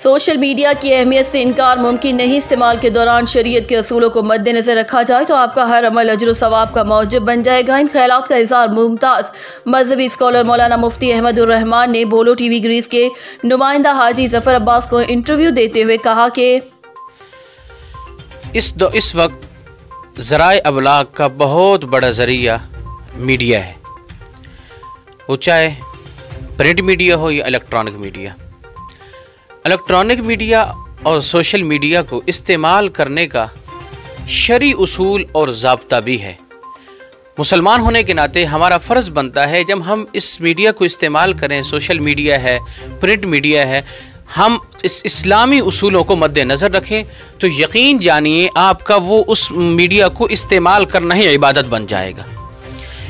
Social media की अहमियत से इनकार मुमकिन नहीं इस्तेमाल के दौरान शरीयत के असूलों को मद्देनजर रखा जाए तो आपका हर अमल अजर सवाब का मौजब बन जाएगा। इन ख्याल का इजहार मुमताज़ मजहबी स्कॉलर मौलाना मुफ्ती अहमदुररहमान ने बोलो टी वी ग्रीस के नुमाइंदा हाजी ज़फ़र अब्बास को इंटरव्यू देते हुए कहा कि इस इस वक्त ज़राए अबलाग का बहुत बड़ा ज़रिया मीडिया है। वो चाहे प्रिंट मीडिया हो या इलेक्ट्रॉनिक मीडिया। इलेक्ट्रॉनिक मीडिया और सोशल मीडिया को इस्तेमाल करने का शरी उसूल और जबता भी है। मुसलमान होने के नाते हमारा फ़र्ज़ बनता है, जब हम इस मीडिया को इस्तेमाल करें, सोशल मीडिया है, प्रिंट मीडिया है, हम इस इस्लामी उसूलों को मद्देनज़र रखें तो यकीन जानिए आपका वो उस मीडिया को इस्तेमाल करना ही इबादत बन जाएगा।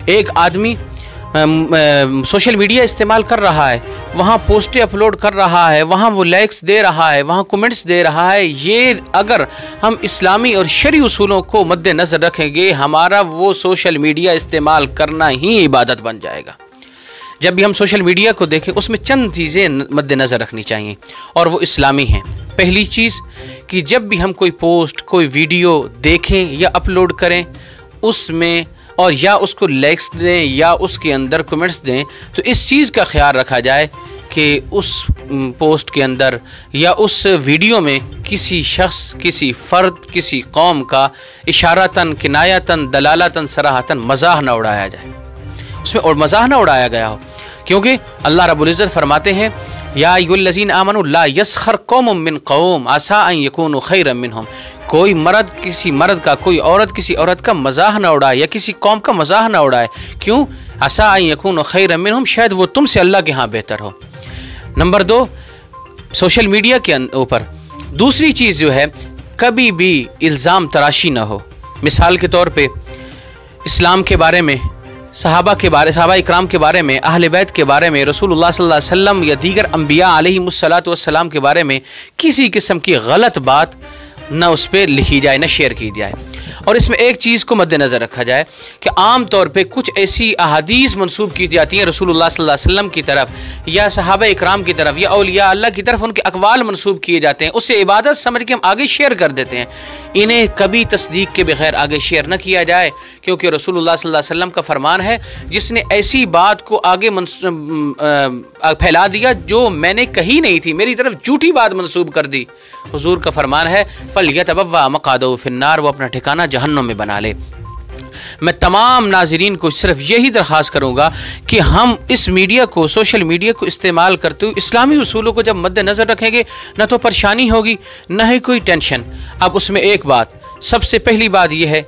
एक आदमी सोशल मीडिया इस्तेमाल कर रहा है, वहाँ पोस्टें अपलोड कर रहा है, वहाँ वो लाइक्स दे रहा है, वहाँ कमेंट्स दे रहा है, ये अगर हम इस्लामी और शरी उसूलों को मद्देनज़र रखेंगे, हमारा वो सोशल मीडिया इस्तेमाल करना ही इबादत बन जाएगा। जब भी हम सोशल मीडिया को देखें, उसमें चंद चीज़ें मद्देनज़र रखनी चाहिए, और वो इस्लामी हैं। पहली चीज़, कि जब भी हम कोई पोस्ट कोई वीडियो देखें या अपलोड करें, उसमें और या उसको लाइक्स दें या उसके अंदर कमेंट्स दें तो इस चीज़ का ख्याल रखा जाए कि उस पोस्ट के अंदर या उस वीडियो में किसी शख्स, किसी फ़र्द, किसी कौम का इशारतन, किनायतन, दलालतन, सराहतन मजाह ना उड़ाया जाए। उसमें और मजाह ना उड़ाया गया हो। क्योंकि अल्लाह रबुल्ज़त फरमाते हैं, या युल्लजीन आमन ला यसखर कौम मिन कौम, आसा यकून खैर मिन हम कोई मर्द, किसी मर्द का, कोई औरत, किसी औरत का मजाह ना उड़ाए या किसी कौम का मजाह ना उड़ाए। क्यों? आसा यकून खैर मिन हम शायद वो तुमसे अल्लाह के यहाँ बेहतर हो। नंबर दो, सोशल मीडिया के ऊपर। दूसरी चीज़ जो है, कभी भी इल्ज़ाम तराशी ना हो। मिसाल के तौर पे, इस्लाम के बारे में, सहाबा के बारे, सहाबा इकराम के बारे में, अहल बैत के बारे में, रसूलुल्लाह सल्लल्लाहु अलैहि वसल्लम या दीगर अम्बिया अलैहिस्सलाम के बारे में किसी किस्म की गलत बात न उस पर लिखी जाए ना शेयर की जाए। और इसमें एक चीज़ को मद्देनज़र रखा जाए कि आम तौर पे कुछ ऐसी अहादीस मनसूब की जाती हैं रसूलुल्लाह सल्लल्लाहु अलैहि वसल्लम की तरफ़, या सहाब इकराम की तरफ़, या अलिया अल्लाह की तरफ़ उनके अकवाल मनसूब किए जाते हैं। उससे इबादत समझ के हम आगे शेयर कर देते हैं। इन्हें कभी तस्दीक के बगैर आगे शेयर न किया जाए, क्योंकि रसूलुल्लाह सल्लल्लाहु अलैहि वसल्लम का फरमान है, जिसने ऐसी बात को आगे फैला दिया जो मैंने कही नहीं थी। मेरी तरफ़ झूठी बात मनसूब कर दी। हजूर का फरमान है, फल यह यतबा मकादो फिन्नार वो अपना ठिकाना जहन्नम में बना ले। मैं तमाम नाजरीन को सिर्फ़ यही दरख्वास्त करूँगा कि हम इस मीडिया को, सोशल मीडिया को इस्तेमाल करते हुए, इस्लामी उसूलों को जब मद्देनज़र रखेंगे, न तो परेशानी होगी, न ही कोई टेंशन। अब उसमें एक बात, सबसे पहली बात यह है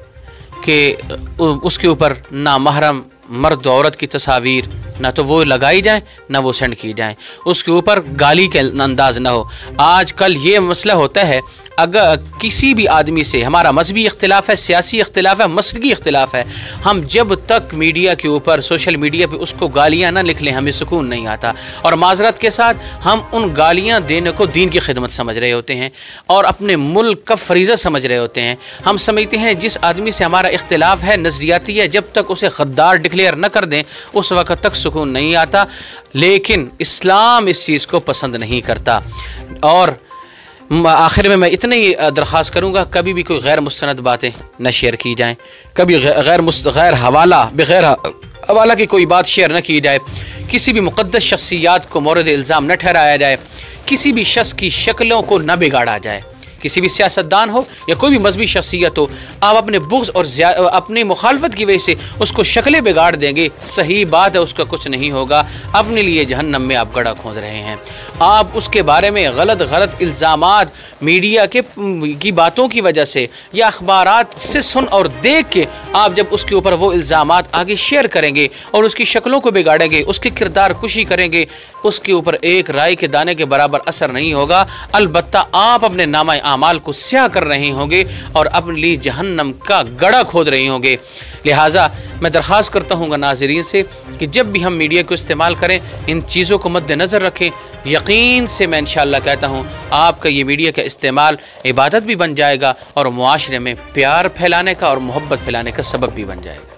कि उसके ऊपर ना महरम मर्द औरत की तस्वीर ना तो वो लगाई जाए, ना वो सेंड की जाए। उसके ऊपर गाली के अंदाज ना हो। आज कल ये मसला होता है, अगर किसी भी आदमी से, हमारा मजहबी इख्तलाफ है, सियासी इख्तलाफ है मसलगी इख्तलाफ है, हम जब तक मीडिया के ऊपर, सोशल मीडिया पे उसको गालियाँ ना लिख लें हमें सुकून नहीं आता। और माजरत के साथ, हम उन गालियाँ देने को दीन की खिदमत समझ रहे होते हैं, और अपने मुल्क का फरीज़ा समझ रहे होते हैं। हम समझते हैं, जिस आदमी से हमारा इख्तलाफ है, नज़रियाती है, जब तक उसे गद्दार डिक्लेयर न कर दें, उस वक्त तक सुकून नहीं आता, लेकिन इस्लाम इस चीज़ को पसंद नहीं करता। और आखिर में मैं इतने ही दरख्वास्त करूँगा, कभी भी कोई गैर मुस्ंद बातें न शेयर की जाएँ, कभी गैर गैर हवाला बगैर, हवाला की कोई बात शेयर न की जाए, किसी भी मुक़दस शख्सियात को मौरद इल्ज़ाम न ठहराया जाए, किसी भी शख्स की शक्लों को न बिगाड़ा जाए। किसी भी सियासतदान हो या कोई भी मजहबी शख्सियत हो, आप अपने बुग्स और अपनी मुखालफत की वजह से उसको शक्लें बिगाड़ देंगे। सही बात है, उसका कुछ नहीं होगा। अपने लिए जहन्नम में आप गड़ा खोद रहे हैं। आप उसके बारे में गलत गलत इल्ज़ाम मीडिया के, की बातों की वजह से या अखबार से सुन और देख के आप जब उसके ऊपर वो इल्ज़ाम आगे शेयर करेंगे और उसकी शक्लों को बिगाड़ेंगे, उसकी किरदार खुशी करेंगे उसके ऊपर एक राय के दाने के बराबर असर नहीं होगा। अलबत् आप अपने नामा अमाल को स्याह कर रहे होंगे और अपने लिए जहन्नम का गड़ा खोद रहे होंगे। लिहाजा मैं दरख्वास्त करता हूँ नाजरीन से कि जब भी हम मीडिया को इस्तेमाल करें, इन चीज़ों को मद्देनज़र रखें। यकीन से मैं इंशाल्लाह कहता हूँ, आपका ये मीडिया का इस्तेमाल इबादत भी बन जाएगा और मुआरे में प्यार फैलाने का और मोहब्बत फैलाने का सबब भी बन जाएगा।